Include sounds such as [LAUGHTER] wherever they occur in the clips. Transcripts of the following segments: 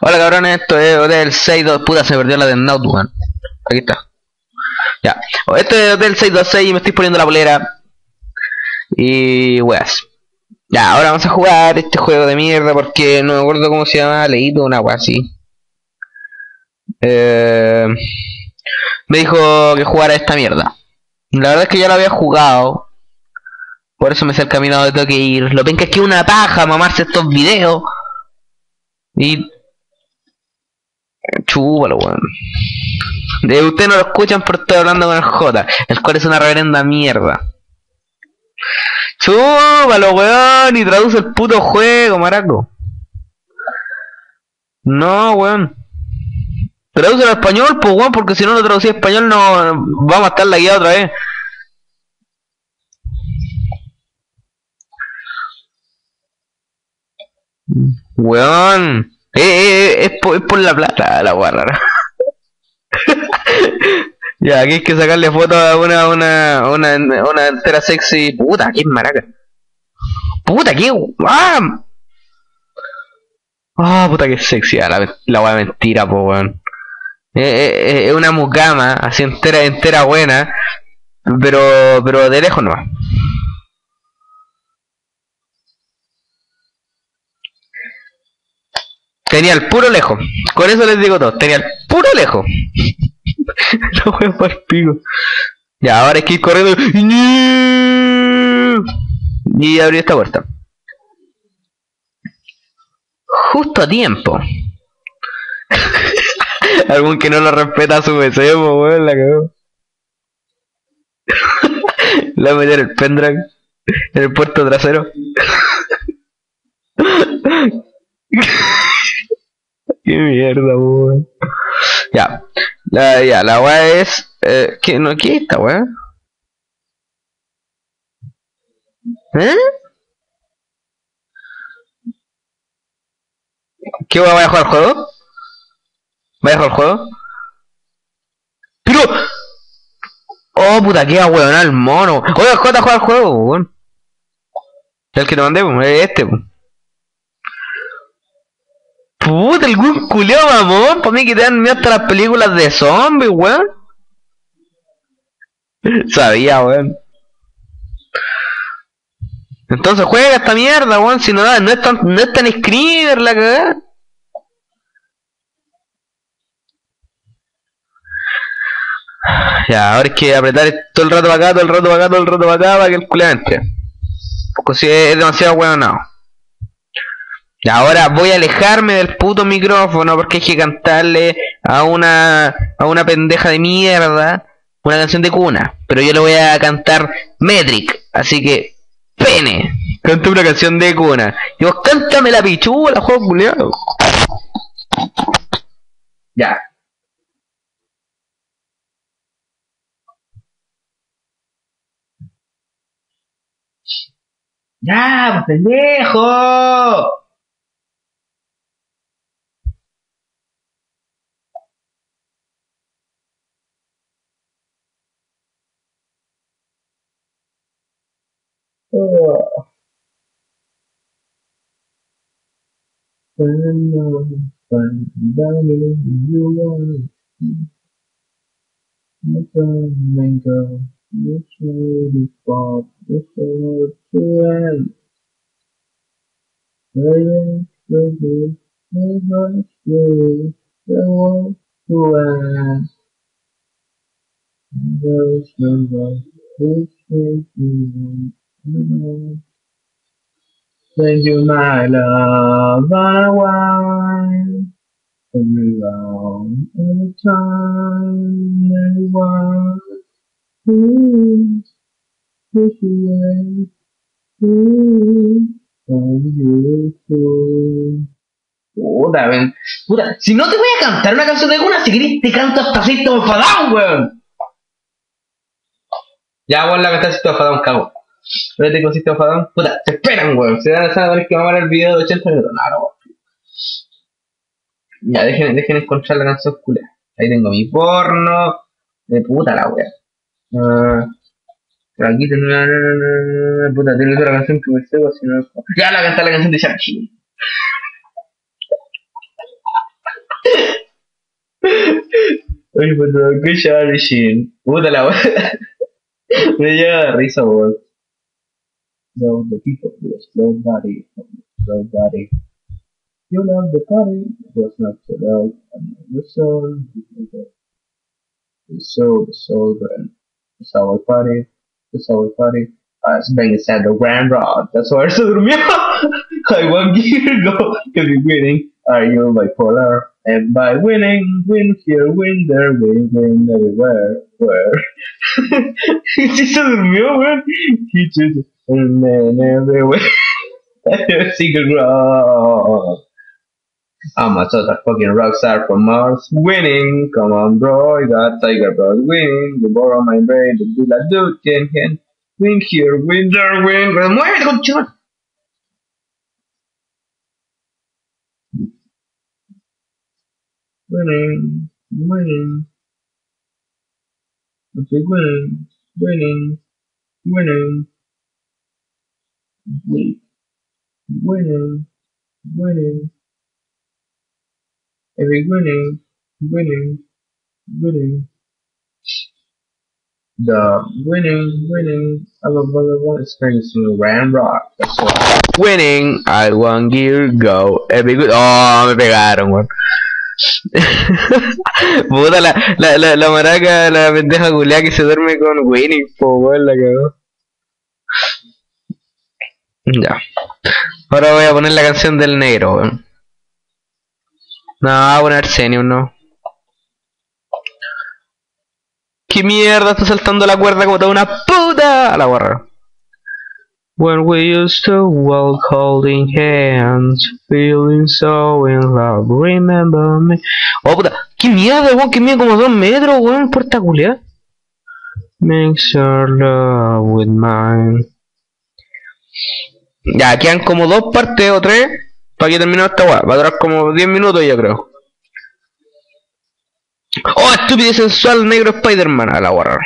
Hola cabrones, esto es Hotel 62. Puta, se perdió la de Naut. Aquí está. Ya. Esto es Hotel 626 y me estoy poniendo la polera. Y weas. Ya, ahora vamos a jugar este juego de mierda porque no me acuerdo cómo se llama. Leído una wea así. Eh, me dijo que jugara esta mierda. La verdad es que ya lo había jugado. Por eso me sé el camino donde tengo ir. Lo ven que es que una paja mamarse estos videos. Y. Chúpalo, weón. De ustedes no lo escuchan por estoy hablando con el J, el cual es una reverenda mierda. Chúpalo, weón, y traduce el puto juego, maraco. No, weón. Traduce al español, pues weón, porque si no lo traducí a español no vamos a estar la guía otra vez. Weón. Eh, eh, es, por, es por la plata, la guarra. [LAUGHS] ya, aquí hay que sacarle foto a una, una, una, una entera sexy. Puta, qué maraca. Puta, qué. ¡Ah! Ah, puta, qué sexy. ah, La, la mentira, po, weón. Eh, eh, eh, Es una mucama, así entera, entera buena. Pero, pero de lejos nomás. Tenía el puro lejos. Con eso les digo todo. Tenía el puro lejos. [LAUGHS] no voy el pico. Ya, ahora hay que ir corriendo. Y abrir esta puerta. Justo a tiempo. [LAUGHS] Algún que no lo respeta a su po, weón, la cagó. [LAUGHS] Le voy a meter el pendrive en el puerto trasero. Qué mierda, weón. Ya. La, ya, la weá es. Eh, ¿qué, no, ¿Qué es esta? ¿Eh? ¿Qué weá? ¿Voy a jugar el juego? ¿Voy a jugar el juego? ¡Pero! Oh, puta, qué weón al mono. Oye, J juega el juego, weón. El que te mandé, es este, weón. Puta, weón culiao mamón. Para mí que te dan miedo hasta las películas de zombies, weón. [LAUGHS] Sabía, weón. Entonces juega esta mierda, weón. Si no no es tan, no es tan screamer la cagada. Ya, ahora es que apretar todo el rato para acá, todo el rato para acá, todo el rato para acá para que el culiao entre. Porque si es demasiado weón, no. Ahora voy a alejarme del puto micrófono porque hay que cantarle a una a una pendeja de mierda una canción de cuna. Pero yo le voy a cantar Metric, así que pene. Canta una canción de cuna. Y vos cántame la pichula, juego culiao. Ya. Ya, pues, pendejo. Mango, you should pop, you should to I baby, I want you, I want to ask. There's no one Thank you, my love, my wife. Every long, every time, everyone. Ooh, push away. Ooh, from you. Puta, ven. Puta, si no te voy a cantar una canción de cuna, si querés te canto hasta así todo enfadado, weón. Ya, weón, la cantar así todo enfadado, cago. Ahora te consiste Fadón, puta, te esperan, weón. Se van a saber que vamos a ver el video de 80 minutos. No, no, weón. Ya, dejen, dejen encontrar la canción culera. Ahí tengo mi porno. De puta la weón. Uh, ah. pero aquí tengo una, puta, tengo otra canción que me seco, si no. Ya la cantar la canción de Shang-Chi. [LAUGHS] Oye, puta, que Shang-Chi. Puta la weón. [LAUGHS] me lleva de risa, weón. No, the people, the slow body, slow body. You love the party, was not so loud, and the soul, the soul, the soul, the soul, the party, the soul, party. Uh, it's being said the grand rod. That's why se durmió. I [LAUGHS] year go to be winning. Are you bipolar? And by winning, win here, win there, win, win everywhere. Where? sí se durmió, weón. He just, and then everywhere. Secret rock. I'm a total fucking rock star from Mars. Winning, come on, bro. You got Tiger Bros. Win. You borrow my brain to do that dude. Can, can. Win here, win there, win. ¡Muere, conchón! Winning, winning. Okay, winning, winning, winning. Wait, winning, winning. Every winning, winning, winning. The winning, winning, blah, blah, blah, blah, experiencing Ram Rock. Winning, I one gear go. Every good. Oh, me pegaron, weón. [LAUGHS] Puta la, la, la, la maraca, la pendeja culiá que se duerme con winning, po, weón, la cagó. Ya. Ahora voy a poner la canción del negro. No, voy a poner Senium, no. ¿Qué mierda? Está saltando la cuerda como toda una puta. A la guarra. When we used to walk holding hands, feeling so in love, remember me. Oh puta, qué mierda, weón, qué mierda, como dos metros, weón, puerta culia. Makes your love with mine. Ya, quedan como dos partes o tres para que termine esta weá. Va a durar como 10 minutos, yo creo. Oh, estúpido y sensual negro Spider-Man. A la guarra.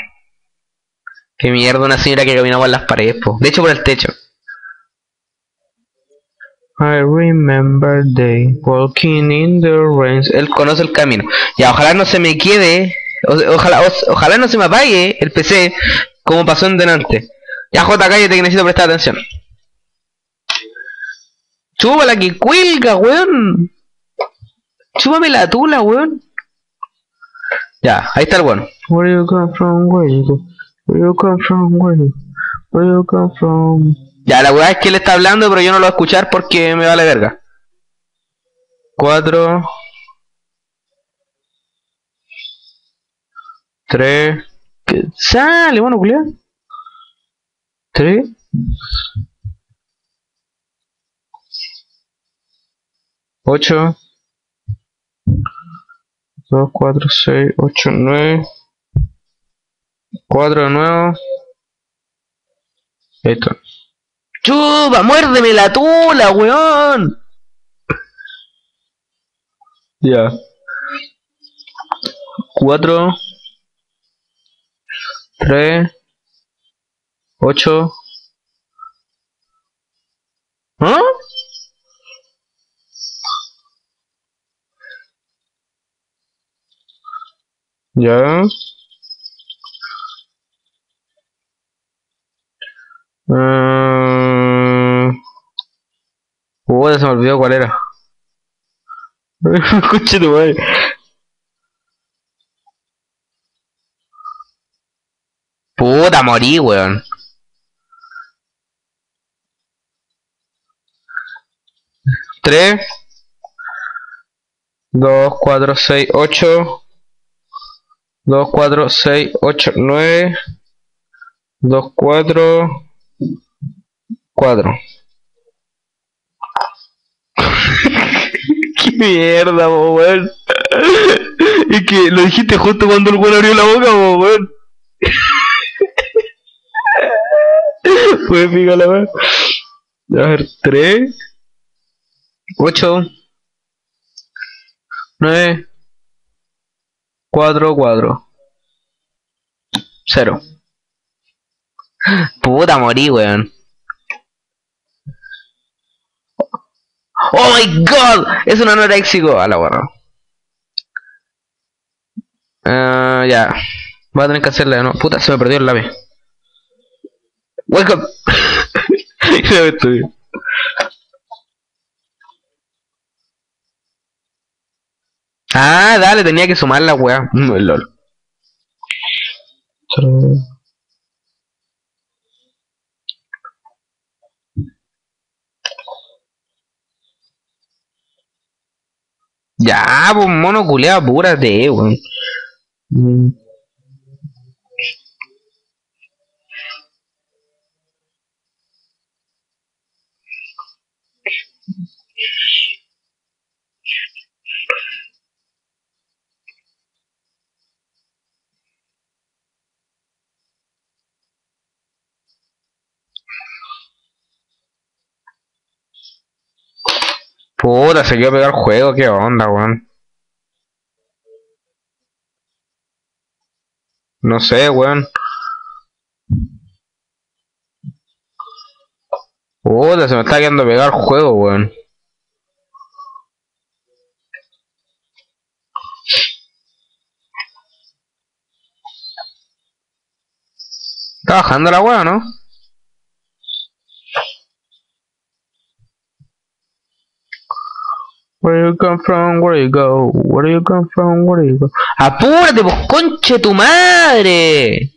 Qué mierda, una señora que caminaba en las paredes, po. De hecho, por el techo. I remember day walking in the rain. Él conoce el camino. Ya, ojalá no se me quede. ojalá, ojalá no se me apague el PC como pasó en delante. Ya, J, cállate que necesito prestar atención. Chúpala que cuelga, weón. Chúpame la tula, weón. Ya, ahí está el weón. Where you come from, go? Where you come from, where you, where you come from? Ya, la weá es que él está hablando, pero yo no lo voy a escuchar porque me vale verga. Cuatro. Tres. ¿Qué? Sale, bueno, culiao. Tres. Ocho. Dos, cuatro, seis, ocho, nueve. Cuatro de nuevo. Esto. ¡Chupa! ¡Muérdeme la tula, weón! Ya. Cuatro. Tres. Ocho. ¿Ah? Ya. Uh... Se me olvidó cuál era. [LAUGHS] Escuche tu madre. Puta, morí, weón. Tres. Dos, cuatro, seis, ocho. 2, 4, 6, 8, 9, 2, 4, 4. Qué mierda, po, weón. [LAUGHS] Es que lo dijiste justo cuando el weón abrió la boca, po, weón. [LAUGHS] Fue pica la weón. A ver, 3, 8, 9, 4, 4. 0. Puta, morí, weón. Oh my god, es un anoréxico. A la guarda. Ah, ya. Voy a tener que hacerla, ¿no? Puta, se me perdió el lápiz. Welcome. [LAUGHS] Ah, dale, tenía que sumar la weá. [LAUGHS] Ya, pues mono culeado, apúrate, weón. Puta, se quedó pegado el juego, qué onda, weón. No sé, weón. Puta, se me está quedando pegado el juego, weón. Está bajando la weá, ¿no? Where you come from, where you go, where you come from, where you go. ¡Apúrate, pues conche tu madre!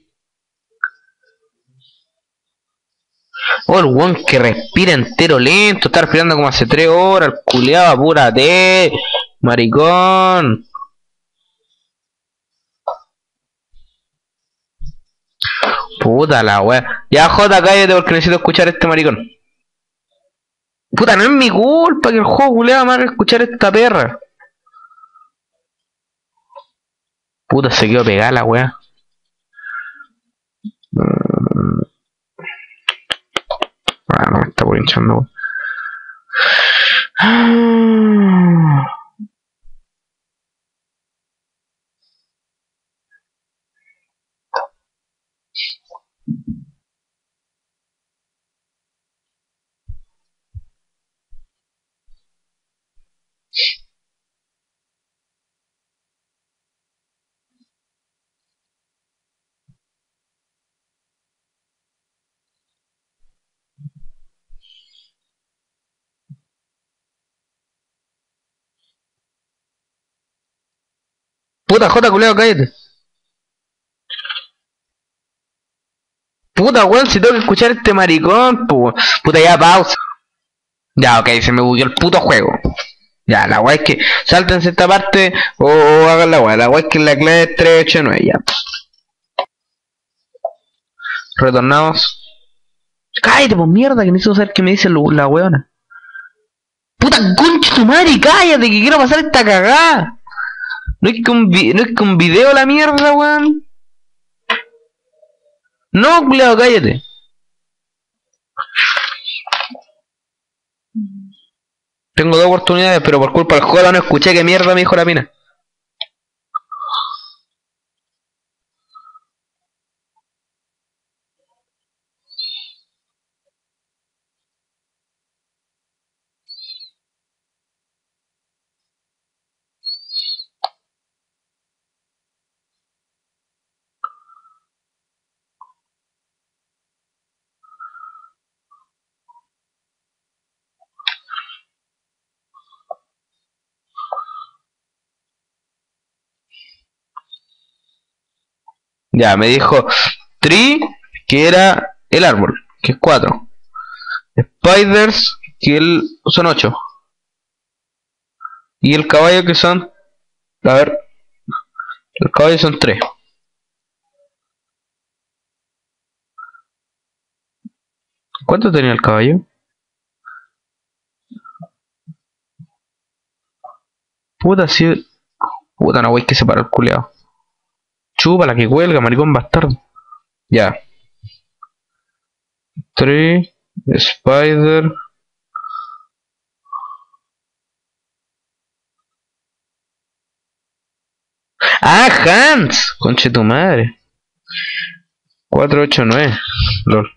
Oh, el weón que respira entero lento, está respirando como hace tres horas, el culiado, apúrate, maricón. Puta la wea. Ya J, cállate porque necesito escuchar este maricón. Puta, no es mi culpa que el juego me haga escuchar esta perra. Puta, se quedó pegada la. Mm. Ah, no me está por hinchando, Puta, J, culiado, cállate. Puta, weón, si tengo que escuchar este maricón, pu- puta, ya pausa. Ya, ok, se me bugueó el puto juego. Ya, la weá es que saltense esta parte o, hagan la weá. La weá es que la clave es 389, ya. Retornamos. Cállate, pues mierda, que necesito saber qué me dice la weona. Puta concha tu madre, cállate, que quiero pasar esta cagada. No es que vi- no es que un video la mierda, weón. No, culiao, cállate. Tengo dos oportunidades, pero por culpa del juego no escuché qué mierda me dijo la mina. Ya, me dijo Tree, que era el árbol, que es 4. Spiders, que el, son 8. Y el caballo, que son. A ver. El caballo son 3. ¿Cuánto tenía el caballo? Puta, si. Puta, no, wey, que se paró el culeado. Chupa la que cuelga, maricón bastardo. Ya. 3, Spider. Ah, Hans. Conche tu madre. 489. Lol.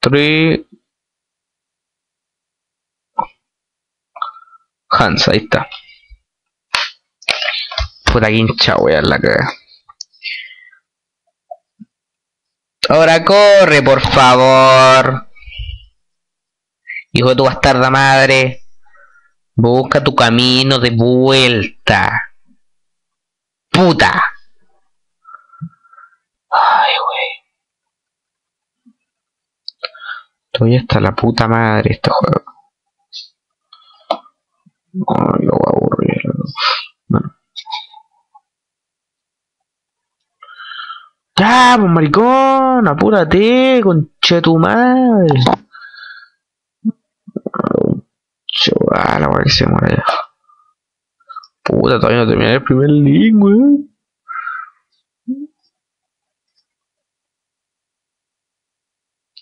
Three. Hans, ahí está. Puta que hincha, weón, la caga. Ahora corre, por favor. Hijo de tu bastarda madre. Busca tu camino de vuelta. Puta. Ay, wey. Todavía está la puta madre este juego. Ay, lo voy a aburrir. Ya, pues maricón, apúrate, conche tu madre. Chaval, la weá que se muere. Puta, todavía no terminé el primer link, weón.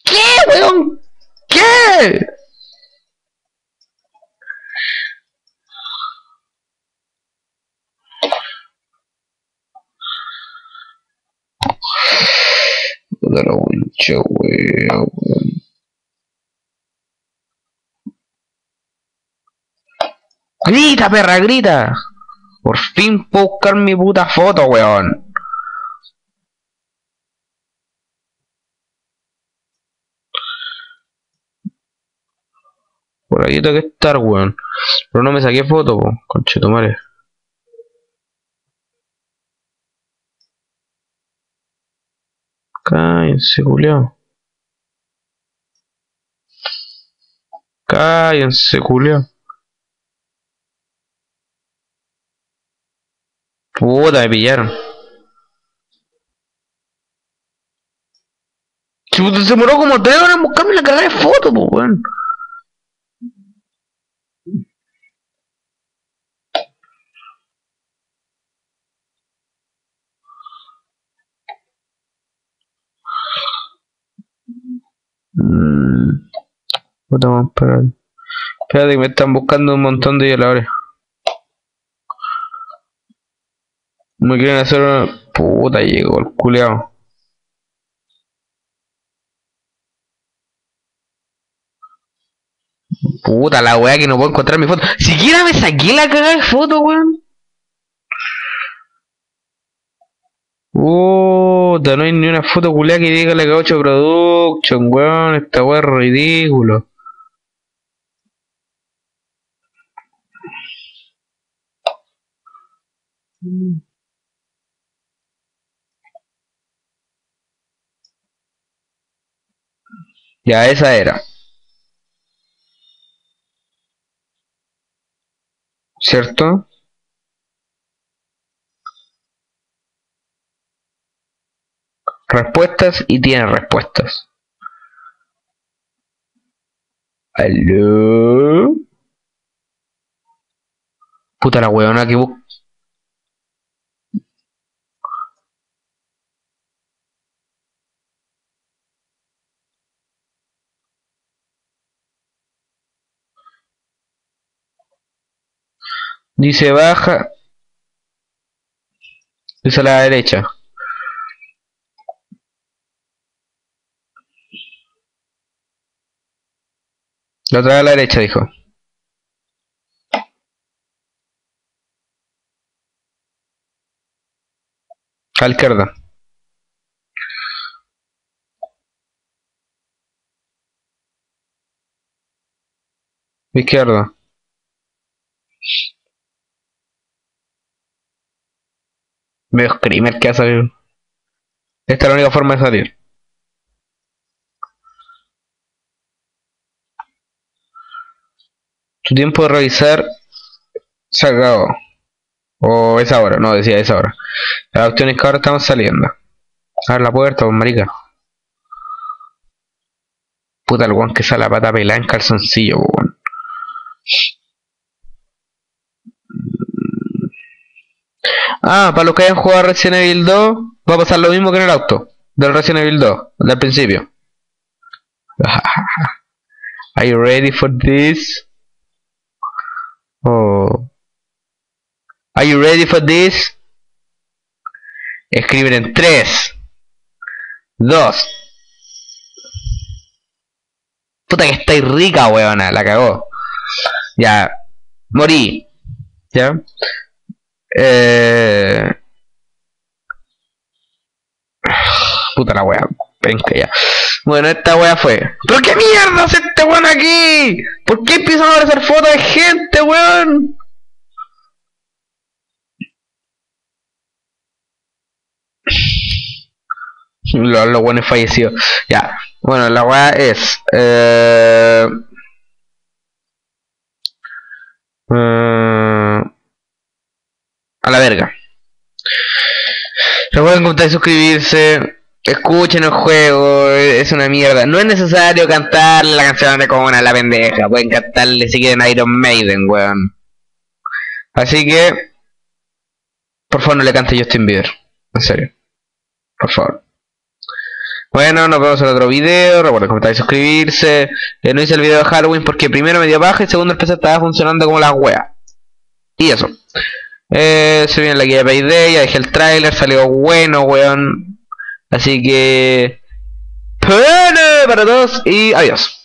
¿Qué, weón? ¿Qué? La weón. Grita, perra, grita. Por fin puedo buscar mi puta foto, weón. Por ahí tengo que estar, weón. Pero no me saqué foto, po. Conchetumare. Cállense, culiao. Cállense, culiao. Puta, me pillaron. Se, demoró como tres horas en buscarme la cagada de foto, pues, weón. Mm. Puta, a esperar. Espérate que me están buscando un montón de violadores. Me quieren hacer una... Puta, llegó el culeado. Puta la weá que no puedo encontrar mi foto. Siquiera me saqué la cagada de foto, weón. Puta, no hay ni una foto culeada que diga la K8 Production, weón. Esta weá es ridículo. Ya, esa era. ¿Cierto? Respuestas y tiene respuestas. ¿Aló? Puta la weona que bu- Dice baja. Dice a la derecha. La otra a la derecha, dijo. A la izquierda. Izquierda. Veo screamer que ha salido. Esta es la única forma de salir. Tu tiempo de revisar se. O es ahora, no decía es ahora. La opción es que ahora estamos saliendo. Abre la puerta, pues marica. Puta el guan que sale la pata pelada en calzoncillo, weón. Ah, para los que hayan jugado Resident Evil 2, va a pasar lo mismo que en el auto. Del Resident Evil 2, del principio. [LAUGHS] Are you ready for this? Oh. Are you ready for this? Escriben en 3, 2. Puta que estáis rica, weona, la cagó. Ya. morí. ¿Ya? Eh... Puta la wea, penca ya. Bueno, esta wea fue. ¿Pero qué mierda hace este weón aquí? ¿Por qué empiezan a aparecer fotos de gente, weón? Los, los buenos fallecidos. Ya. Bueno, la weá es. Eh, eh, a la verga. Recuerden comentar y suscribirse. Escuchen el juego, es una mierda. No es necesario cantar la canción de Cona, la pendeja. Pueden cantarle si quieren Iron Maiden, weón. Así que, por favor, no le cante Justin Bieber. En serio. Por favor. Bueno, nos vemos en otro video. Recuerden comentar y suscribirse. Eh, no hice el video de Halloween porque primero me dio baja y segundo el PC estaba funcionando como la wea. Y eso. Eh, se viene la guía de Payday, ya dejé el trailer, salió bueno, weón. Así que... Para todos y adiós.